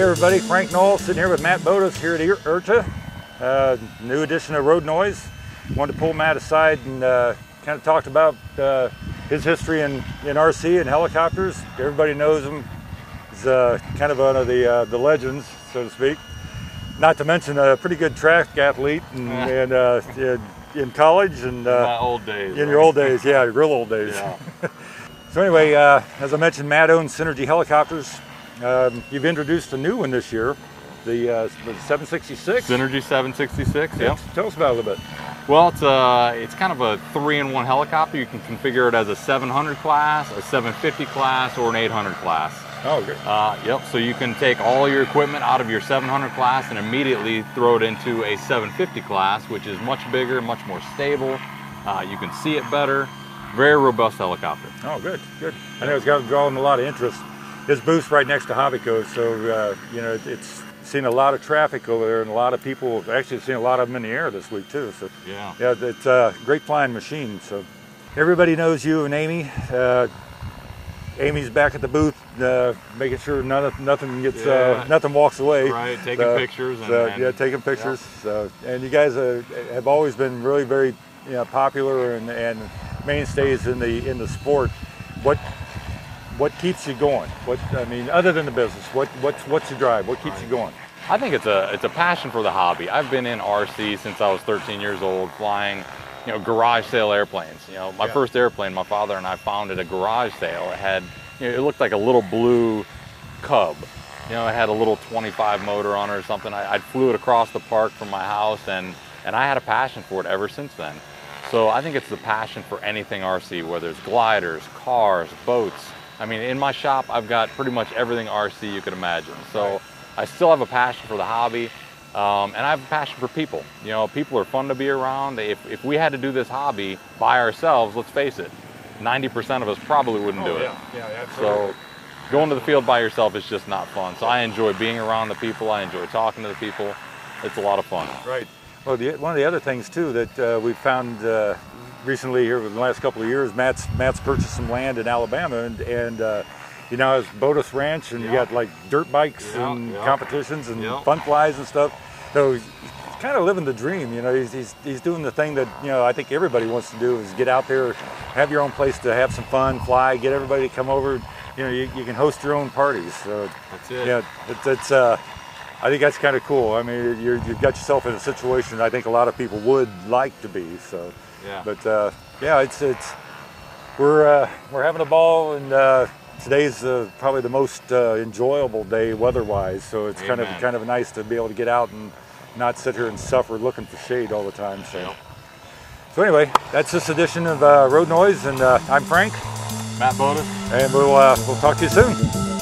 everybody. Frank Noll sitting here with Matt Botos here at IRCHA. Uh, new edition of Road Noise. Wanted to pull Matt aside and uh, kind of talked about uh, his history in, in RC and helicopters. Everybody knows him. He's uh, kind of one of the, uh, the legends, so to speak. Not to mention a pretty good track athlete and, and uh, in, in college and My old days. in right? your old days, yeah, real old days. Yeah. So anyway, uh, as I mentioned, Matt owns Synergy Helicopters. Um, you've introduced a new one this year, the, uh, the 766. Synergy 766. Yeah. Tell us about it a little bit. Well, it's a it's kind of a three-in-one helicopter. You can configure it as a 700 class, a 750 class, or an 800 class. Oh, great. Uh, yep. So you can take all your equipment out of your 700 class and immediately throw it into a 750 class, which is much bigger, much more stable. Uh, you can see it better. Very robust helicopter. Oh, good, good. I know it's got drawing a lot of interest. His booth's right next to Hobbico, so uh, you know it's seen a lot of traffic over there, and a lot of people actually seen a lot of them in the air this week too. So Yeah. yeah, it's a great flying machine. So everybody knows you and Amy. Uh, Amy's back at the booth, uh, making sure none of, nothing gets uh, nothing walks away. Right, taking pictures and- and- yeah, taking pictures. So, and you guys uh, have always been really very you know, popular and, and mainstays in the in the sport. What what keeps you going? What I mean, other than the business, what what's what's your drive? What keeps you going? I think it's a it's a passion for the hobby. I've been in RC since I was 13 years old, flying, you know, garage sale airplanes. You know, my Yeah. first airplane, my father and I found at a garage sale. It had, you know, it looked like a little blue Cub. You know, it had a little 25 motor on it or something. I, I flew it across the park from my house, and and I had a passion for it ever since then. So I think it's the passion for anything RC, whether it's gliders, cars, boats. I mean, in my shop, I've got pretty much everything RC you could imagine. So Right. I still have a passion for the hobby, um, and I have a passion for people. You know, people are fun to be around. If, if we had to do this hobby by ourselves, let's face it, 90% of us probably wouldn't do it. Oh, yeah, So going to the field by yourself is just not fun. So I enjoy being around the people. I enjoy talking to the people. It's a lot of fun. Right. Well, the, one of the other things too that uh, we found uh, recently here in the last couple of years, Matt's Matt's purchased some land in Alabama, and and uh, you know it's Botos Ranch, and you got like dirt bikes Yeah, and yeah. competitions and Yeah. fun flies and stuff. So he's kind of living the dream. You know, he's, he's he's doing the thing that you know I think everybody wants to do is get out there, have your own place to have some fun, fly, get everybody to come over. You know, you, you can host your own parties. So That's it. yeah, it's, it's uh, I think that's kind of cool. I mean, you're, you've got yourself in a situation I think a lot of people would like to be. So, Yeah. but uh, yeah, it's it's we're uh, we're having a ball, and uh, today's uh, probably the most uh, enjoyable day weather-wise. So it's kind of kind of nice to be able to get out and not sit here and suffer looking for shade all the time. So, Yep. so anyway, that's this edition of uh, Road Noise, and uh, I'm Frank, Matt Botos. and we'll uh, we'll talk to you soon.